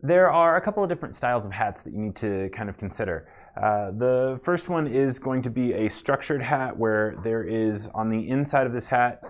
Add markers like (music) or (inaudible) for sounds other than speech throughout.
There are a couple of different styles of hats that you need to kind of consider. Uh, the first one is going to be a structured hat where there is on the inside of this hat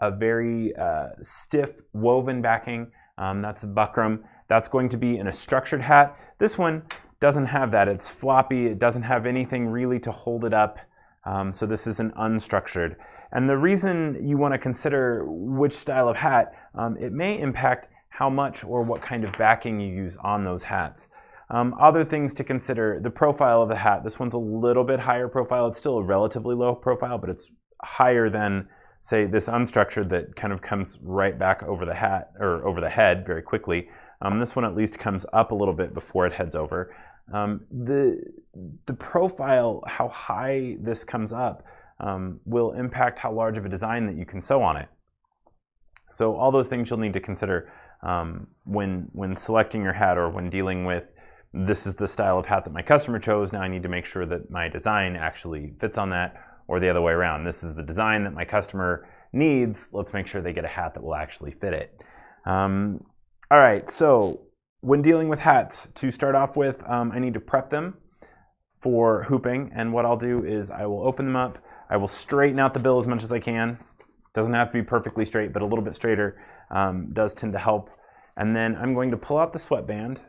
a very uh, stiff woven backing. Um, that's a buckram. That's going to be in a structured hat. This one doesn't have that. It's floppy. It doesn't have anything really to hold it up. Um, so this is an unstructured. And the reason you want to consider which style of hat, um, it may impact how much or what kind of backing you use on those hats. Um, other things to consider, the profile of the hat. This one's a little bit higher profile. It's still a relatively low profile, but it's higher than, say, this unstructured that kind of comes right back over the hat or over the head very quickly. Um, this one at least comes up a little bit before it heads over. Um, the, the profile, how high this comes up, um, will impact how large of a design that you can sew on it. So all those things you'll need to consider um, when, when selecting your hat or when dealing with this is the style of hat that my customer chose. Now I need to make sure that my design actually fits on that or the other way around. This is the design that my customer needs. Let's make sure they get a hat that will actually fit it. Um, all right, so when dealing with hats, to start off with, um, I need to prep them for hooping. And what I'll do is I will open them up. I will straighten out the bill as much as I can. Doesn't have to be perfectly straight, but a little bit straighter um, does tend to help. And then I'm going to pull out the sweatband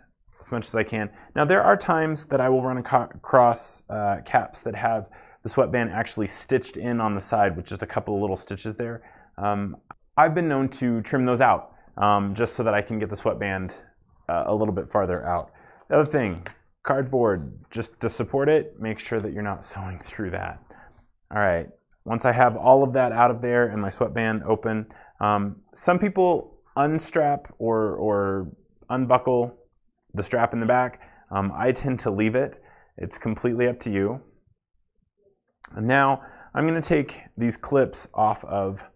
as much as I can. Now there are times that I will run across uh, caps that have the sweatband actually stitched in on the side with just a couple of little stitches there. Um, I've been known to trim those out um, just so that I can get the sweatband uh, a little bit farther out. The other thing, cardboard, just to support it, make sure that you're not sewing through that. All right, once I have all of that out of there and my sweatband open, um, some people unstrap or, or unbuckle the strap in the back. Um, I tend to leave it. It's completely up to you. And now I'm going to take these clips off of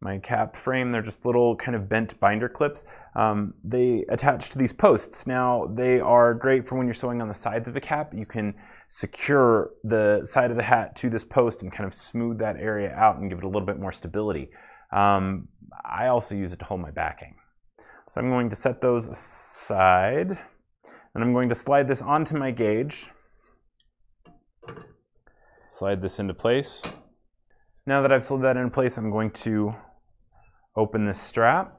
my cap frame. They're just little kind of bent binder clips. Um, they attach to these posts. Now they are great for when you're sewing on the sides of a cap. You can secure the side of the hat to this post and kind of smooth that area out and give it a little bit more stability. Um, I also use it to hold my backing. So I'm going to set those aside. And I'm going to slide this onto my gauge. Slide this into place. Now that I've slid that into place, I'm going to open this strap.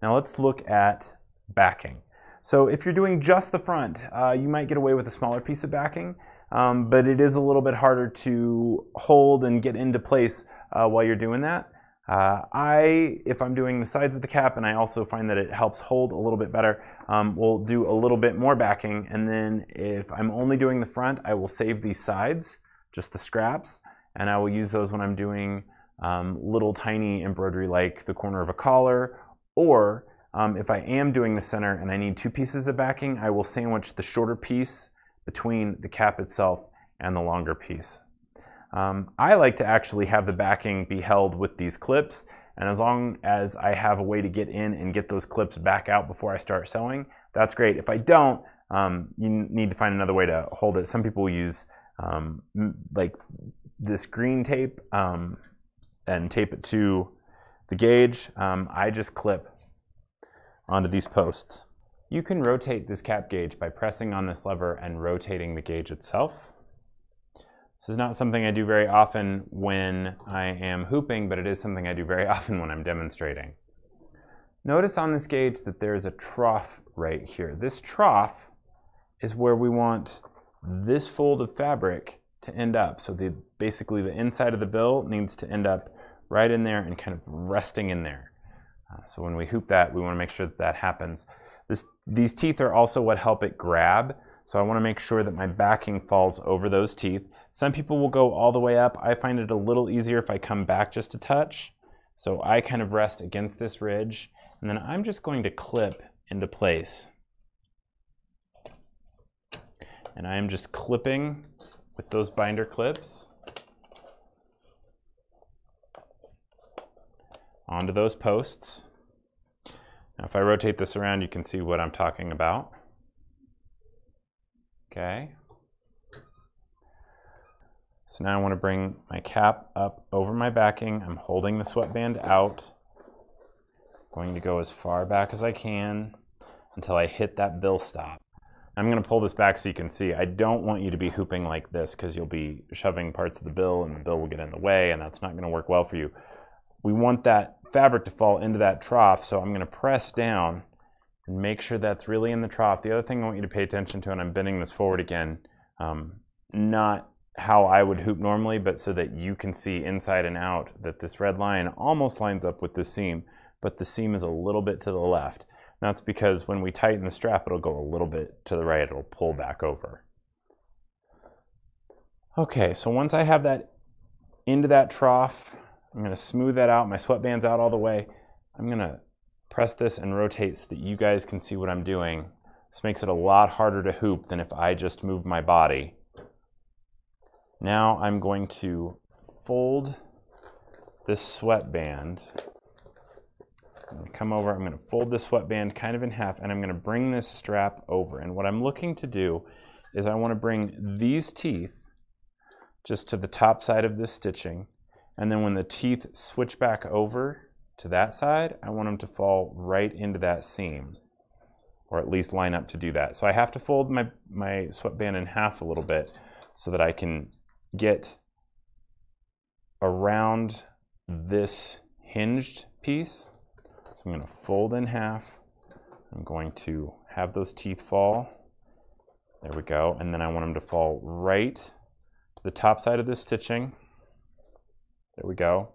Now let's look at backing. So if you're doing just the front, uh, you might get away with a smaller piece of backing, um, but it is a little bit harder to hold and get into place uh, while you're doing that. Uh, I, if I'm doing the sides of the cap, and I also find that it helps hold a little bit better, um, will do a little bit more backing. And then if I'm only doing the front, I will save these sides, just the scraps, and I will use those when I'm doing um, little tiny embroidery like the corner of a collar. Or um, if I am doing the center and I need two pieces of backing, I will sandwich the shorter piece between the cap itself and the longer piece. Um, I like to actually have the backing be held with these clips and as long as I have a way to get in and get those clips back out before I start sewing, that's great. If I don't, um, you need to find another way to hold it. Some people use um, like this green tape um, and tape it to the gauge. Um, I just clip onto these posts. You can rotate this cap gauge by pressing on this lever and rotating the gauge itself. This is not something I do very often when I am hooping, but it is something I do very (laughs) often when I'm demonstrating. Notice on this gauge that there is a trough right here. This trough is where we want this fold of fabric to end up. So the, basically the inside of the bill needs to end up right in there and kind of resting in there. Uh, so when we hoop that, we want to make sure that that happens. This, these teeth are also what help it grab. So I want to make sure that my backing falls over those teeth. Some people will go all the way up. I find it a little easier if I come back just a touch. So I kind of rest against this ridge, and then I'm just going to clip into place. And I am just clipping with those binder clips onto those posts. Now if I rotate this around, you can see what I'm talking about. Okay. So now I want to bring my cap up over my backing. I'm holding the sweatband out. Going to go as far back as I can. until I hit that bill stop. I'm going to pull this back so you can see. I don't want you to be hooping like this because you'll be shoving parts of the bill and the bill will get in the way and that's not going to work well for you. We want that fabric to fall into that trough, so I'm going to press down and make sure that's really in the trough. The other thing I want you to pay attention to, and I'm bending this forward again, um, not how I would hoop normally, but so that you can see inside and out that this red line almost lines up with the seam, but the seam is a little bit to the left. That's because when we tighten the strap, it'll go a little bit to the right, it'll pull back over. Okay, so once I have that into that trough, I'm gonna smooth that out, my sweatband's out all the way. I'm gonna press this and rotate so that you guys can see what I'm doing. This makes it a lot harder to hoop than if I just move my body. Now I'm going to fold this sweatband. I'm to come over, I'm going to fold this sweatband kind of in half, and I'm going to bring this strap over. And what I'm looking to do is I want to bring these teeth just to the top side of this stitching. And then when the teeth switch back over to that side, I want them to fall right into that seam, or at least line up to do that. So I have to fold my, my sweatband in half a little bit so that I can get around this hinged piece. So I'm going to fold in half. I'm going to have those teeth fall. There we go. And then I want them to fall right to the top side of this stitching. There we go.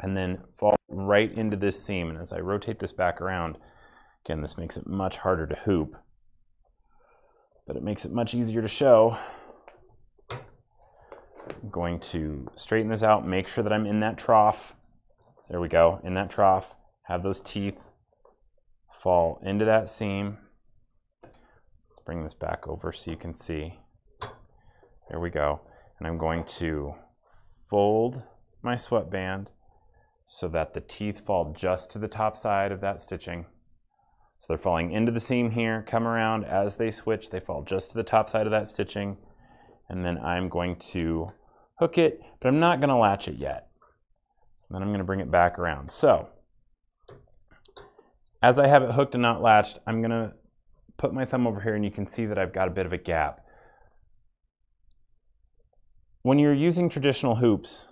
And then fall right into this seam. And as I rotate this back around, again, this makes it much harder to hoop, but it makes it much easier to show. I'm going to straighten this out, make sure that I'm in that trough. There we go, in that trough. Have those teeth fall into that seam. Let's bring this back over so you can see. There we go. And I'm going to fold my sweatband so that the teeth fall just to the top side of that stitching. So they're falling into the seam here, come around as they switch, they fall just to the top side of that stitching and then I'm going to hook it, but I'm not going to latch it yet. So then I'm going to bring it back around. So as I have it hooked and not latched, I'm going to put my thumb over here and you can see that I've got a bit of a gap. When you're using traditional hoops,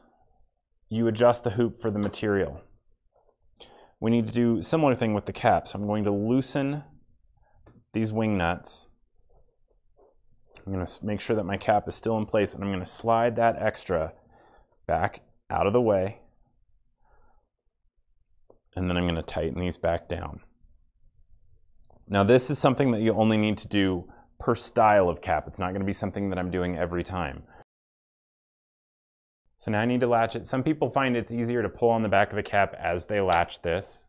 you adjust the hoop for the material. We need to do similar thing with the cap. So I'm going to loosen these wing nuts I'm going to make sure that my cap is still in place and I'm going to slide that extra back out of the way. And then I'm going to tighten these back down. Now this is something that you only need to do per style of cap. It's not going to be something that I'm doing every time. So now I need to latch it. Some people find it's easier to pull on the back of the cap as they latch this.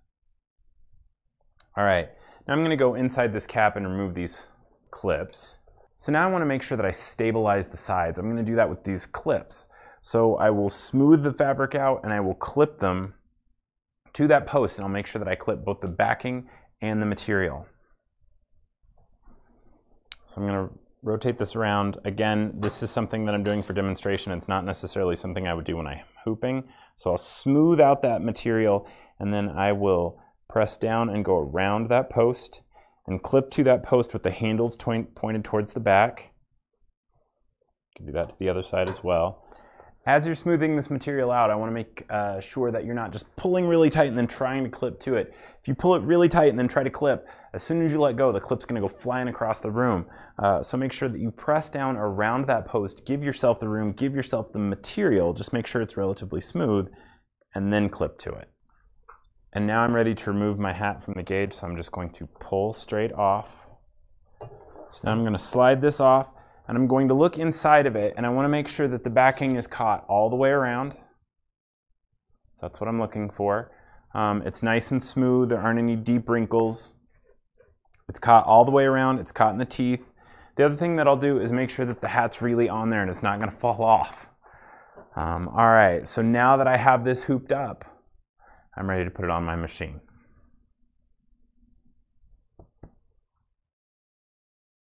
All right, now I'm going to go inside this cap and remove these clips. So now I want to make sure that I stabilize the sides. I'm going to do that with these clips. So I will smooth the fabric out and I will clip them to that post and I'll make sure that I clip both the backing and the material. So I'm going to rotate this around. Again, this is something that I'm doing for demonstration. It's not necessarily something I would do when I'm hooping. So I'll smooth out that material and then I will press down and go around that post and clip to that post with the handles pointed towards the back. You can do that to the other side as well. As you're smoothing this material out, I want to make uh, sure that you're not just pulling really tight and then trying to clip to it. If you pull it really tight and then try to clip, as soon as you let go, the clip's going to go flying across the room. Uh, so make sure that you press down around that post, give yourself the room, give yourself the material, just make sure it's relatively smooth, and then clip to it. And now I'm ready to remove my hat from the gauge, so I'm just going to pull straight off. So now I'm going to slide this off, and I'm going to look inside of it, and I want to make sure that the backing is caught all the way around. So that's what I'm looking for. Um, it's nice and smooth, there aren't any deep wrinkles. It's caught all the way around, it's caught in the teeth. The other thing that I'll do is make sure that the hat's really on there and it's not going to fall off. Um, all right, so now that I have this hooped up, I'm ready to put it on my machine.